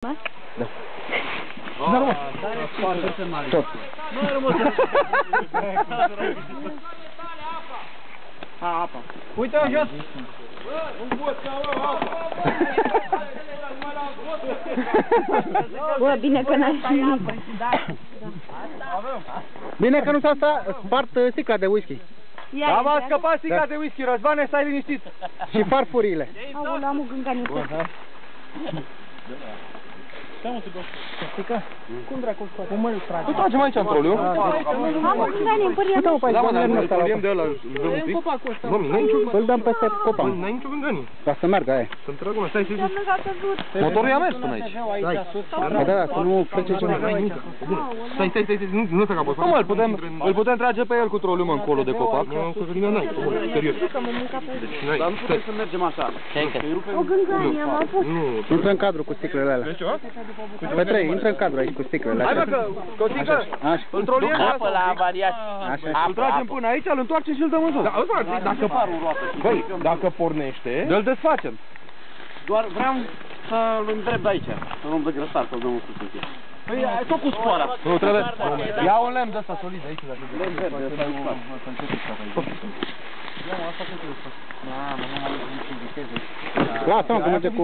Da. Da, mă. Tot. Ha, apa. Uite-o jos. Bă, bine că n-ai și apă. Bine că nu s-a sta- spart uh, sticla de whisky. Ia, Am ia, a scăpat stica Da. de whisky, Răzvane, stai liniștit. Și farfurile. Aoleu, am o đúng rồi. Gânganiță. Cum dracu scoate? Cum îl tragi? Tu tragem aici în troliu. Am o gânganie în păria Uite-mă pe aici, Da, mă, dar doamne, îl ăsta la troliem de ăla, îl dăm un pic. Nu, mi, n-ai nicio Îl dăm peste copac. Bă, N-ai nicio gângănie. Ca să meargă aia. Sunt dragul stai, stai, stai. Doamne, că a căzut. Motorul i-a mers până aici. Păi da, da, să nu plece ceva. N-ai nimic. Bun. Stai, stai, stai, stai, nu, nu se capă. Mă, îl putem, îl putem trage pe el cu troliul mă încolo de copac. Nu, cu Cătălina n-ai, bun, serios. Deci n-ai. Dar nu putem să mergem așa. O gânganie, m-am pus. Nu. Intră în cadru cu sticlele alea. ceva? Petre, intră în cadru aici cu sticlele Hai mă astea. că, Cosică, Așa. îl troliem pe Apă la avariat. Așa. Îl tragem până aici, îl întoarcem și îl dăm în jos. Da, ăsta, dacă, băi, dacă pornește, îl desfacem. Doar vreau să-l întreb de aici, să luăm de grăsar, să-l dăm în sus în fie. Păi, ai tot cu scoara. Nu, trebuie. Ia un lemn de ăsta solid aici, dacă Lemn verde, ăsta e ușor. Lasă-mă că merge cu...